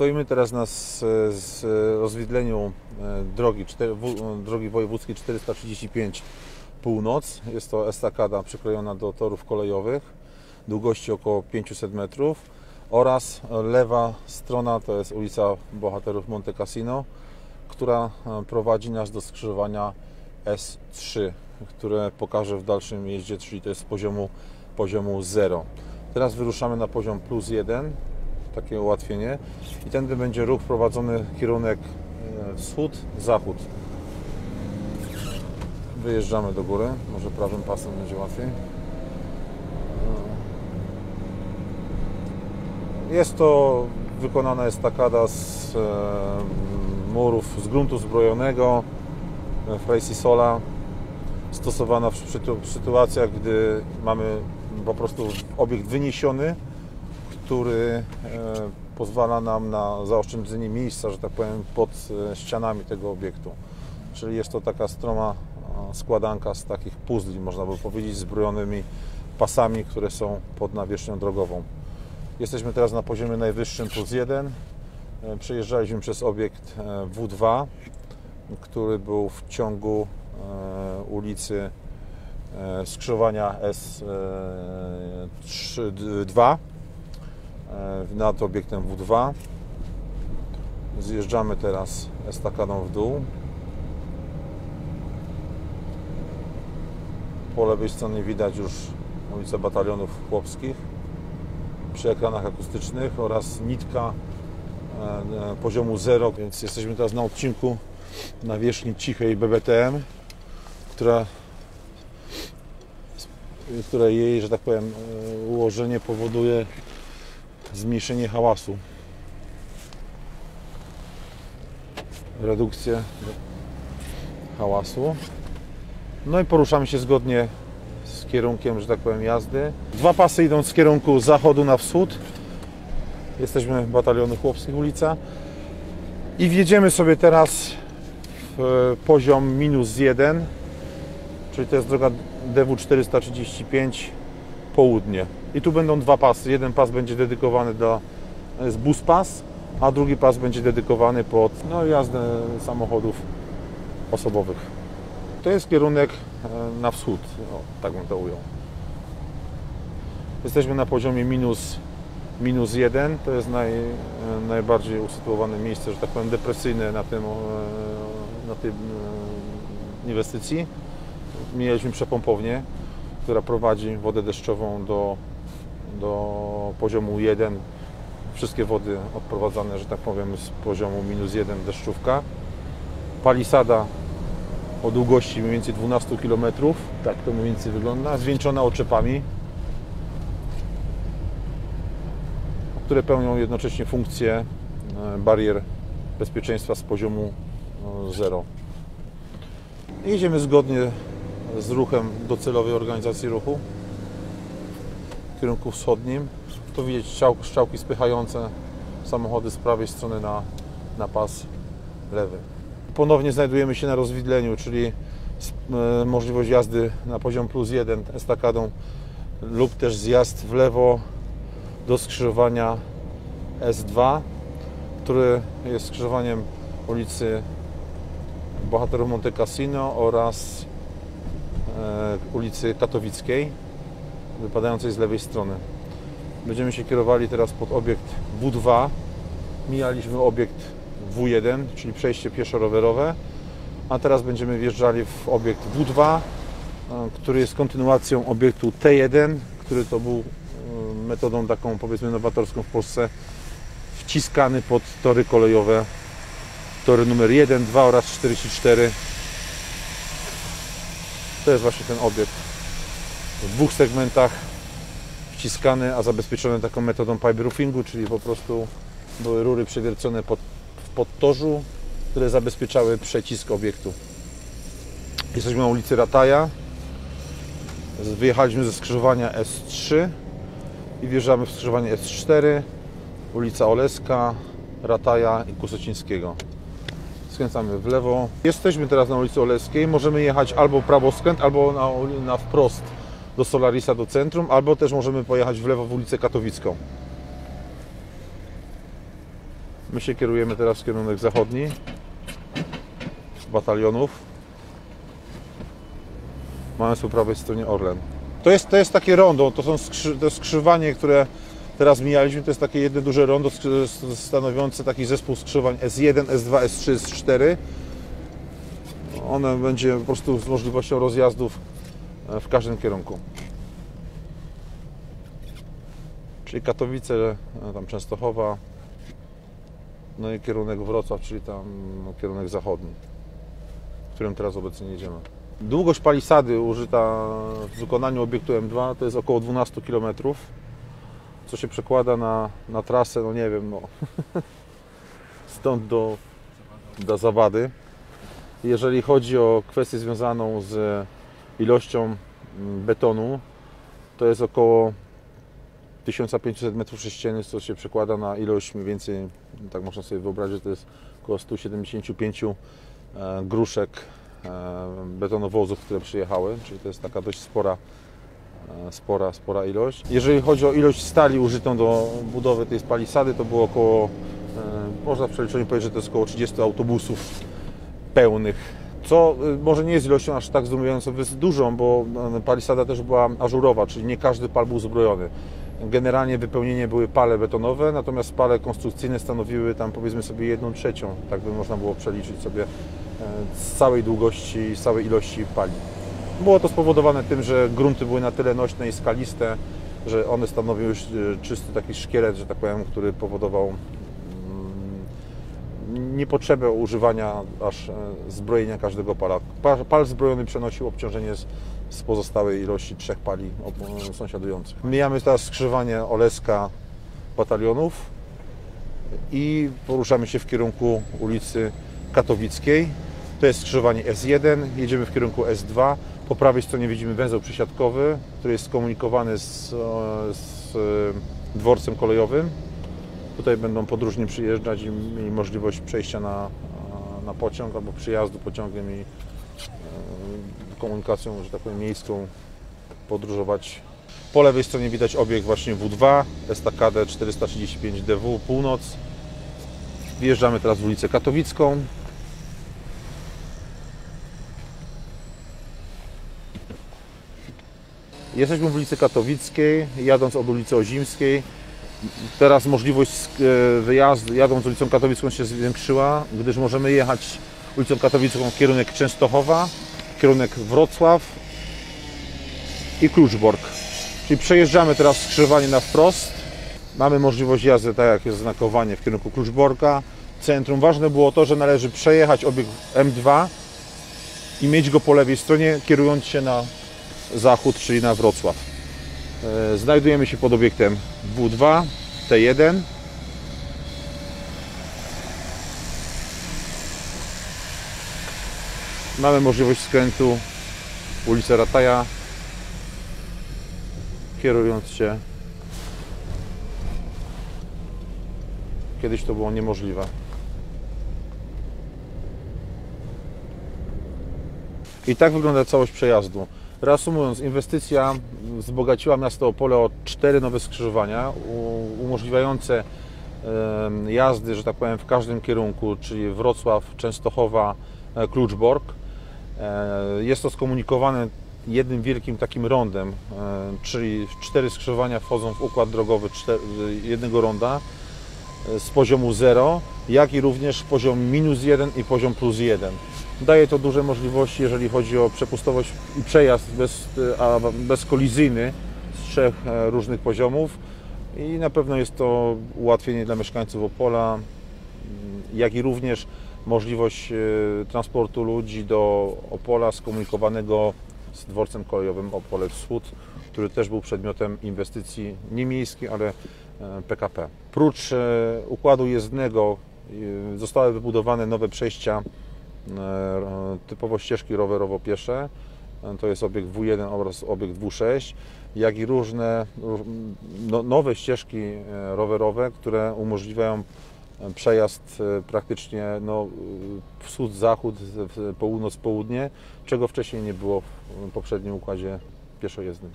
Stoimy teraz na rozwidleniu e, drogi, w- drogi wojewódzkiej 435 północ. Jest to estakada przyklejona do torów kolejowych długości około 500 metrów oraz lewa strona to jest ulica Bohaterów Monte Cassino, która e, prowadzi nas do skrzyżowania S3, które pokażę w dalszym jeździe, czyli to jest z poziomu, poziomu 0. Teraz wyruszamy na poziom plus 1, takie ułatwienie i tędy będzie ruch prowadzony kierunek e, wschód, zachód. Wyjeżdżamy do góry, może prawym pasem będzie łatwiej. Jest to wykonana estakada z e, murów z gruntu zbrojonego e, Frejsisola stosowana w w sytuacjach, gdy mamy po prostu obiekt wyniesiony, który e, pozwala nam na zaoszczędzenie miejsca, że tak powiem, pod e, ścianami tego obiektu. Czyli jest to taka stroma e, składanka z takich puzli, można by powiedzieć, zbrojonymi pasami, które są pod nawierzchnią drogową. Jesteśmy teraz na poziomie najwyższym plus 1. E, Przejeżdżaliśmy przez obiekt e, W2, który był w ciągu ulicy skrzyżowania S2 nad obiektem W2. Zjeżdżamy teraz estakadą w dół. Po lewej stronie widać już ulicę Batalionów Chłopskich przy ekranach akustycznych oraz nitka e, e, poziomu 0, więc jesteśmy teraz na odcinku nawierzchni cichej BBTM, która które jej, że tak powiem, e, ułożenie powoduje zmniejszenie hałasu. Redukcję hałasu. No i poruszamy się zgodnie z kierunkiem, że tak powiem, jazdy. Dwa pasy idą z kierunku zachodu na wschód. Jesteśmy bataliony Chłopskich ulica. I wjedziemy sobie teraz w poziom minus 1, czyli to jest droga DW435 południe. I tu będą dwa pasy. Jeden pas będzie dedykowany do jest bus pas, a drugi pas będzie dedykowany pod no, jazdę samochodów osobowych. To jest kierunek e, na wschód, o, tak bym to ujął. Jesteśmy na poziomie minus, minus 1, to jest naj, e, najbardziej usytuowane miejsce, że tak powiem, depresyjne na tym, e, na e, inwestycji. Mieliśmy przepompownię, która prowadzi wodę deszczową do, do poziomu 1. Wszystkie wody odprowadzane, że tak powiem, z poziomu minus 1 deszczówka. Palisada o długości mniej więcej 12 km. Tak to mniej więcej wygląda. Zwieńczona oczepami, które pełnią jednocześnie funkcję e, barier bezpieczeństwa z poziomu 0. Jedziemy zgodnie z ruchem docelowej organizacji ruchu w kierunku wschodnim. Tu widać strzał- strzałki spychające samochody z prawej strony na, na pas lewy. Ponownie znajdujemy się na rozwidleniu, czyli e, możliwość jazdy na poziom plus 1 estakadą lub też zjazd w lewo do skrzyżowania S2, który jest skrzyżowaniem ulicy Bohaterów Monte Cassino oraz e, ulicy Katowickiej, wypadającej z lewej strony. Będziemy się kierowali teraz pod obiekt W2. Mijaliśmy obiekt W1, czyli przejście pieszo-rowerowe, a teraz będziemy wjeżdżali w obiekt W2, e, który jest kontynuacją obiektu T1, który to był e, metodą taką powiedzmy nowatorską w Polsce, wciskany pod tory kolejowe, tory numer 1, 2 oraz 44. To jest właśnie ten obiekt. W dwóch segmentach wciskany, a zabezpieczony taką metodą pipe roofingu, czyli po prostu były rury przewiercone pod, w podtorzu, które zabezpieczały przecisk obiektu. Jesteśmy na ulicy Rataja. Wyjechaliśmy ze skrzyżowania S3 i wjeżdżamy w skrzyżowanie S4, ulica Oleska, Rataja i Kusocińskiego. Skręcamy w lewo. Jesteśmy teraz na ulicy Oleskiej. Możemy jechać albo prawoskręt, albo na, na wprost do Solarisa, do centrum, albo też możemy pojechać w lewo w ulicę Katowicką. My się kierujemy teraz w kierunek zachodni batalionów. Mamy po prawej stronie Orlen. To jest, to jest takie rondo, to są skrzy, to skrzywanie, które teraz mijaliśmy. To jest takie jedno duże rondo stanowiące taki zespół skrzywań S1, S2, S3, S4. One będzie po prostu z możliwością rozjazdów w każdym kierunku. Czyli Katowice, e, tam Częstochowa, no i kierunek Wrocław, czyli tam no, kierunek zachodni, w którym teraz obecnie jedziemy. Długość palisady użyta w wykonaniu obiektu M2 to jest około 12 km, co się przekłada na, na trasę, no nie wiem, no, stąd do, do Zawady. Jeżeli chodzi o kwestię związaną z ilością mm, betonu, to jest około 1500 m3, co się przekłada na ilość mniej więcej, tak można sobie wyobrazić, że to jest około 175 e, gruszek e, betonowozów, które przyjechały, czyli to jest taka dość spora, e, spora, spora ilość. Jeżeli chodzi o ilość stali użytą do budowy tej palisady, to było około, można w przeliczeniu powiedzieć, że to jest około 30 autobusów pełnych. Co y, może nie jest ilością aż tak zdumiewającą, jest dużą, bo y, palisada też była ażurowa, czyli nie każdy pal był zbrojony. Generalnie wypełnienie były pale betonowe, natomiast pale konstrukcyjne stanowiły tam powiedzmy sobie jedną trzecią, tak by można było przeliczyć sobie e, z całej długości, z całej ilości pali. Było to spowodowane tym, że grunty były na tyle nośne i skaliste, że one stanowiły y, czysty taki szkielet, że tak powiem, który powodował mm, niepotrzebę używania aż e, zbrojenia każdego pala. Pa- Pal zbrojony przenosił obciążenie z, z pozostałej ilości trzech pali ob- sąsiadujących. Mijamy teraz skrzyżowanie Oleska batalionów i poruszamy się w kierunku ulicy Katowickiej. To jest skrzyżowanie S1, jedziemy w kierunku S2. Po prawej stronie widzimy węzeł przesiadkowy, który jest skomunikowany z, e, z e, dworcem kolejowym. Tutaj będą podróżni przyjeżdżać i mieli możliwość przejścia na, na pociąg albo przyjazdu pociągiem i e, komunikacją, że tak powiem, miejską podróżować. Po lewej stronie widać obiekt właśnie W2, estakadę 435 DW, północ. Wjeżdżamy teraz w ulicę Katowicką. Jesteśmy w ulicy Katowickiej, jadąc od ulicy Ozimskiej. Teraz możliwość e, wyjazdu, jadąc ulicą Katowicką się zwiększyła, gdyż możemy jechać ulicą Katowicką w kierunek Częstochowa, kierunek Wrocław i Kluczbork. Czyli przejeżdżamy teraz skrzyżowanie na wprost. Mamy możliwość jazdy, tak jak jest znakowanie, w kierunku Kluczborka. Centrum. Ważne było to, że należy przejechać obiekt M2 i mieć go po lewej stronie, kierując się na zachód, czyli na Wrocław. E, Znajdujemy się pod obiektem W2, T1. Mamy możliwość skrętu ulicę Rataja, kierując się. Kiedyś to było niemożliwe. I tak wygląda całość przejazdu. Reasumując, inwestycja wzbogaciła miasto Opole o cztery nowe skrzyżowania umożliwiające jazdy, że tak powiem, w każdym kierunku, czyli Wrocław, Częstochowa, e, Kluczbork. E, Jest to skomunikowane jednym wielkim takim rondem, e, czyli cztery skrzyżowania wchodzą w układ drogowy jednego ronda z poziomu 0, jak i również poziom minus 1 i poziom plus 1. Daje to duże możliwości, jeżeli chodzi o przepustowość i przejazd bez, a bezkolizyjny z trzech e, różnych poziomów i na pewno jest to ułatwienie dla mieszkańców Opola, m, jak i również możliwość e, transportu ludzi do Opola skomunikowanego z dworcem kolejowym Opole Wschód, który też był przedmiotem inwestycji nie miejskiej, ale e, PKP. Prócz e, układu jezdnego e, zostały wybudowane nowe przejścia e, typowo ścieżki rowerowo-piesze. E, To jest obiekt W1 oraz obiekt W6, jak i różne róż- no, nowe ścieżki e, rowerowe, które umożliwiają e, przejazd e, praktycznie no, e, wschód-zachód, północ-południe, czego wcześniej nie było w poprzednim układzie pieszojezdnym.